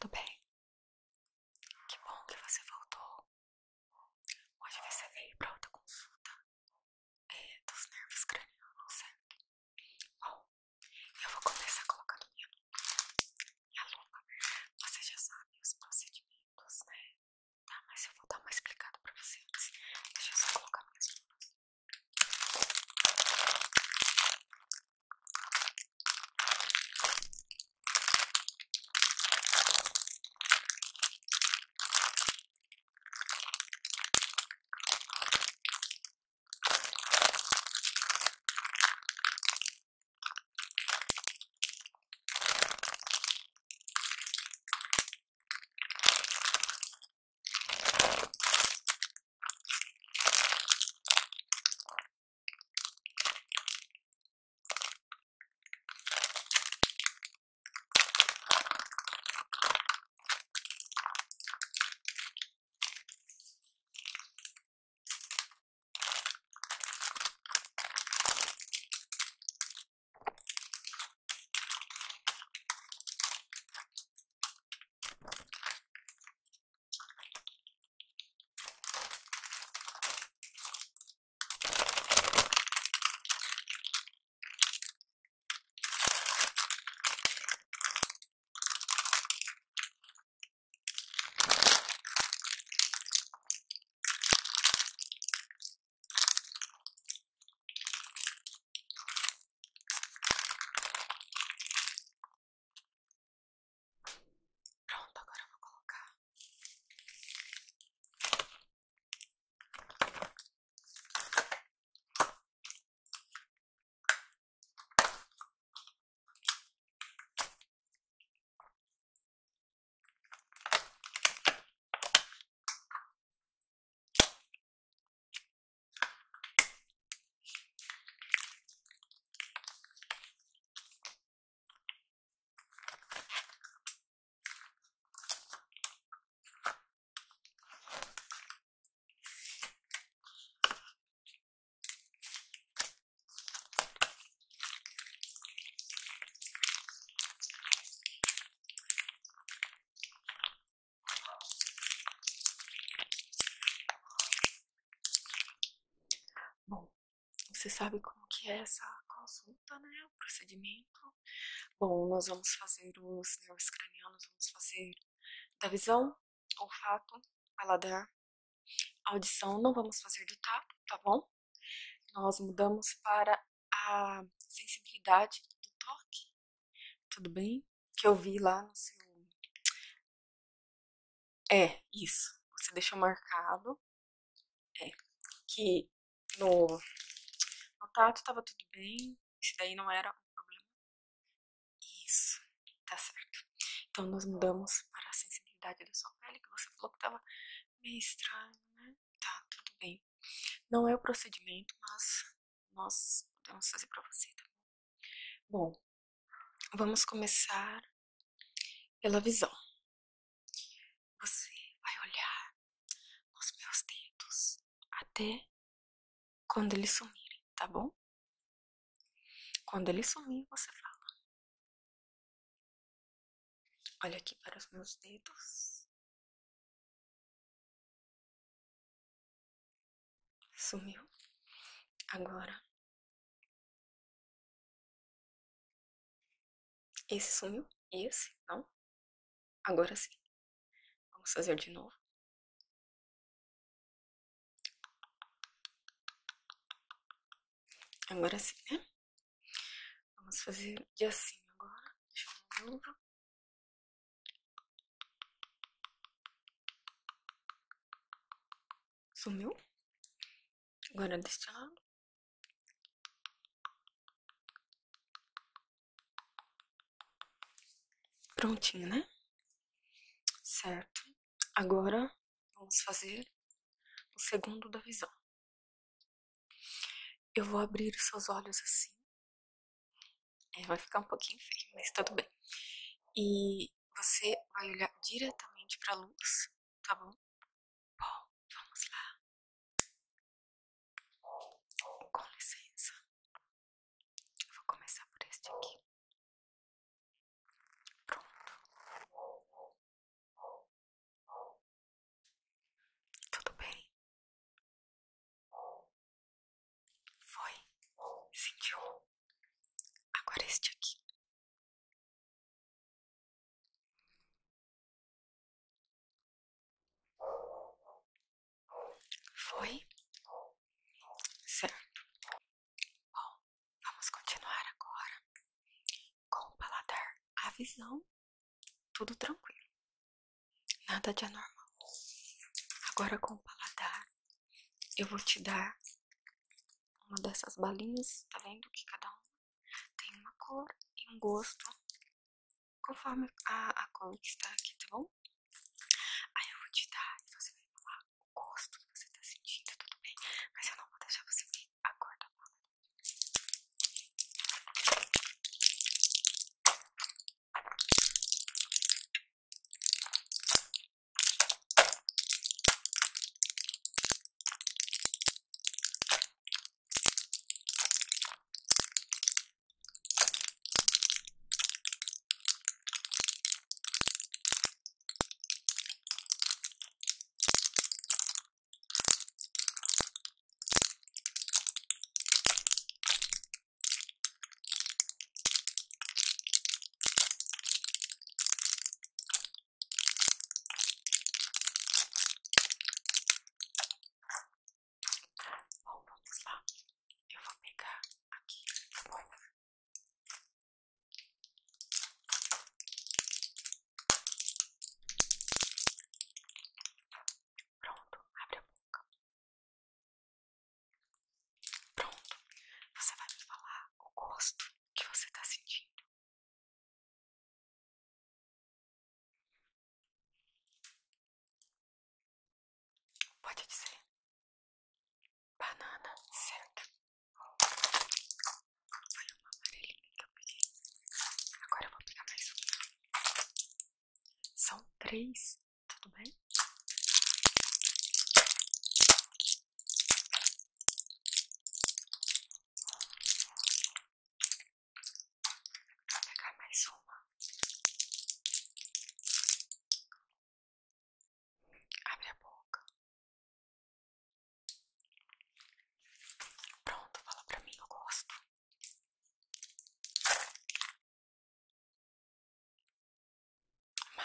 Tudo bem? Você sabe como que é essa consulta, né? O procedimento. Bom, nós vamos fazer os nervos cranianos, vamos fazer da visão, olfato, paladar, audição, não vamos fazer do tato, tá bom? Nós mudamos para a sensibilidade do toque, tudo bem? Que eu vi lá no seu. É, isso. Você deixou marcado. É, que no, no tato tava tudo bem. Esse daí não era um problema. Isso, tá certo. Então nós mudamos para a sensibilidade da sua pele, que você falou que tava meio estranho, né? Tá, tudo bem. Não é o procedimento, mas nós podemos fazer pra você, tá bom? Bom, vamos começar pela visão. Você vai olhar nos meus dedos até quando eles sumirem, tá bom? Quando ele sumir, você fala. Olha aqui para os meus dedos. Sumiu. Agora. Esse sumiu? Esse? Não? Agora sim. Vamos fazer de novo. Agora sim, né? Vamos fazer de assim agora. Deixa eu ver. Sumiu? Agora deste lado. Prontinho, né? Certo. Agora vamos fazer o segundo da visão. Eu vou abrir os seus olhos assim. É, vai ficar um pouquinho feio, mas tudo bem. E você vai olhar diretamente para a luz, tá bom? Bom, vamos lá. Com licença. Eu vou começar por este aqui. Pronto. Sentiu? Agora este aqui. Foi? Certo. Bom, vamos continuar agora com o paladar. A visão, tudo tranquilo. Nada de anormal. Agora com o paladar, eu vou te dar uma dessas balinhas, tá vendo que cada uma tem uma cor e um gosto conforme a, a cor que está aqui, tá bom? Aí eu vou te dar e você vai falar o gosto que você tá sentindo, tudo bem? Mas eu não vou deixar você ver a cor da bala. Bom, vamos lá. Eu vou pegar aqui, tá bom? Pronto, abre a boca. Pronto, você vai me falar o gosto que você tá sentindo. Pode dizer. Banana, certo? Foi uma amarelinha que eu peguei. Agora eu vou pegar mais uma. São três, tudo bem?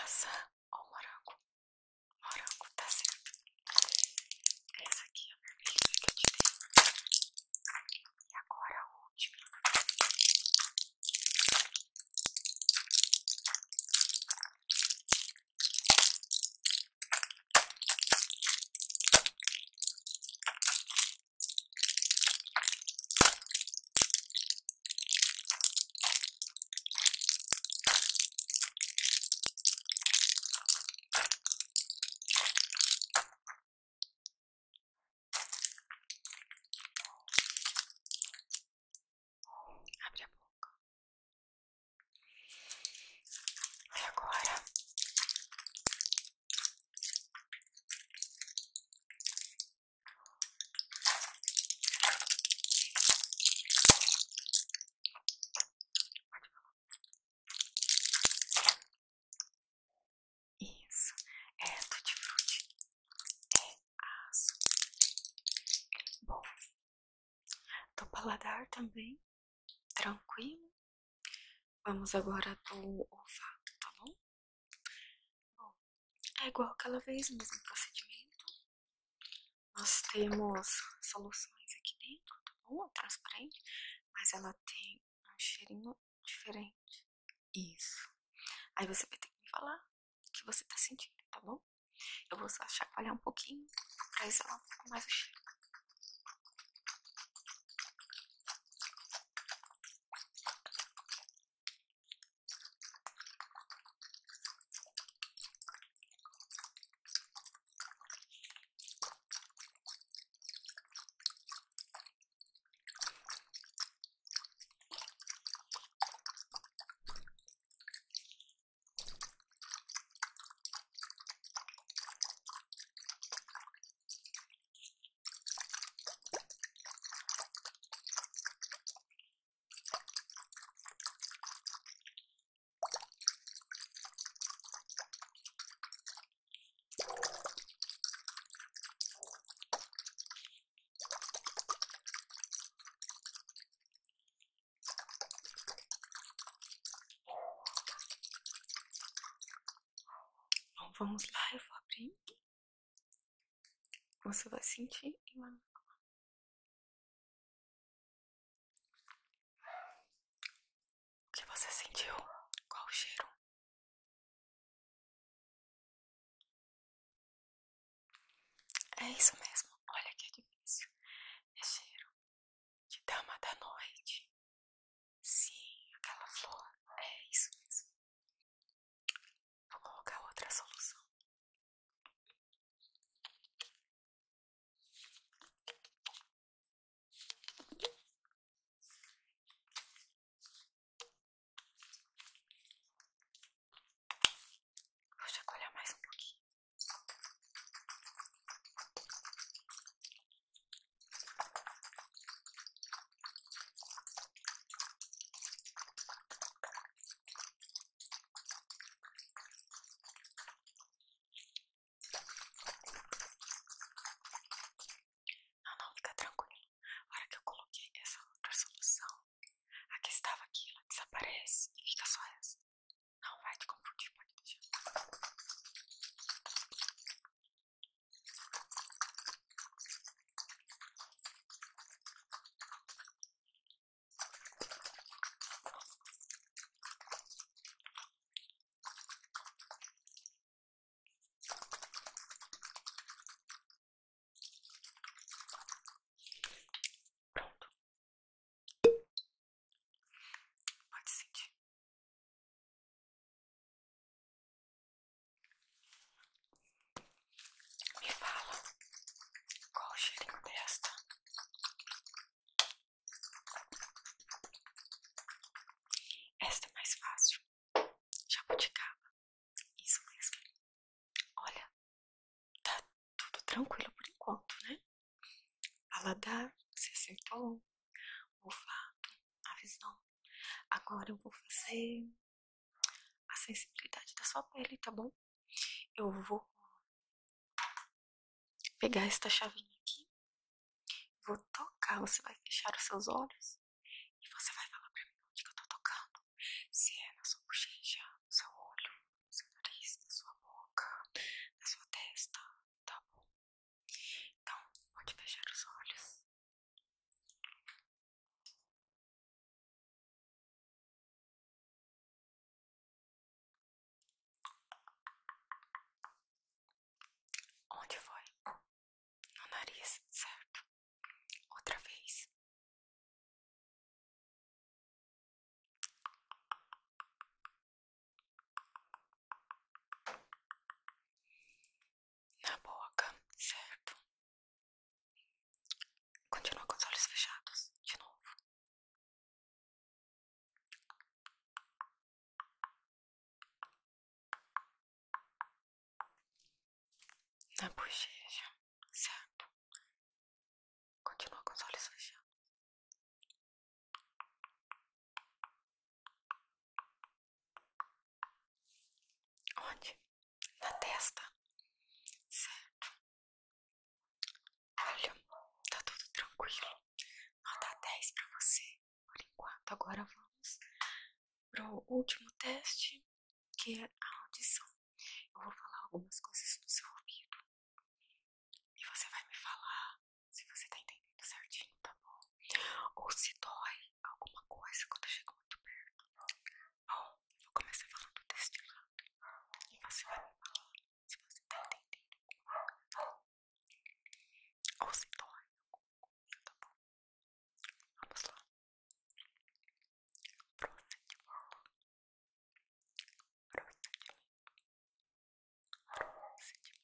Yes. Paladar também, tranquilo. Vamos agora do olfato, tá bom? Bom, é igual aquela vez, mesmo procedimento. Nós temos soluções aqui dentro, tá bom? Transparente, mas ela tem um cheirinho diferente. Isso. Aí você vai ter que me falar o que você tá sentindo, tá bom? Eu vou só chacoalhar um pouquinho pra exalar um pouco mais o cheiro. Vamos lá, eu vou abrir. Você vai sentir e vai O que você sentiu? Qual o cheiro? É isso tranquilo por enquanto, né? Paladar, você acertou. Olfato, a visão. Agora eu vou fazer a sensibilidade da sua pele, tá bom? Eu vou pegar esta chavinha aqui, vou tocar. Você vai fechar os seus olhos e você vai falar pra mim onde que eu tô tocando. Se é na sua bochecha, no seu olho, no seu nariz, na sua boca, na sua testa, tá bom? Então, pode fechar os olhos. Onde foi? No nariz, certo? Outra vez. Na boca, certo? Continua com os olhos fechados, de novo. Na bochecha, certo? Continua com os olhos fechados. Onde? Na testa, certo? Olha, tá tudo tranquilo. Nota 10 pra você, enquanto. Agora vamos pro último teste, que é a audição. Eu vou falar algumas coisas no seu ouvido. E você vai me falar se você tá entendendo certinho, tá bom? Ou se dói alguma coisa quando eu chego muito perto. Bom, vou começar falando deste lado. E você vai me falar se você tá entendendo Ou se dói alguma coisa, tá bom? Vamos lá. Procedimento. Procedimento. Procedimento.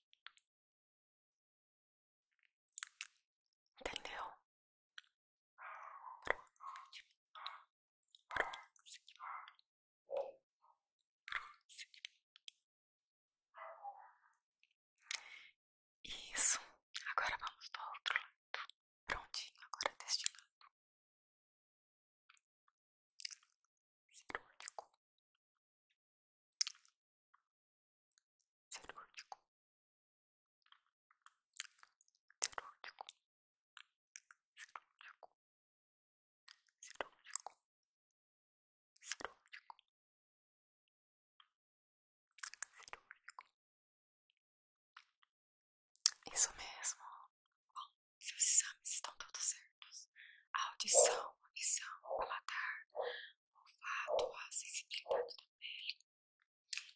Entendeu? Procedimento. Isso mesmo. Bom, seus exames estão todos certos. A audição, a visão, o paladar, o olfato, a sensibilidade da pele.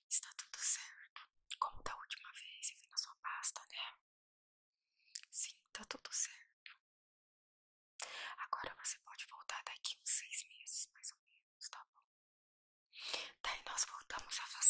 Está tudo certo. Como da última vez eu vi na sua pasta, né? Sim, tá tudo certo. Agora você pode voltar daqui uns seis meses, mais ou menos, tá bom? Daí nós voltamos a fazer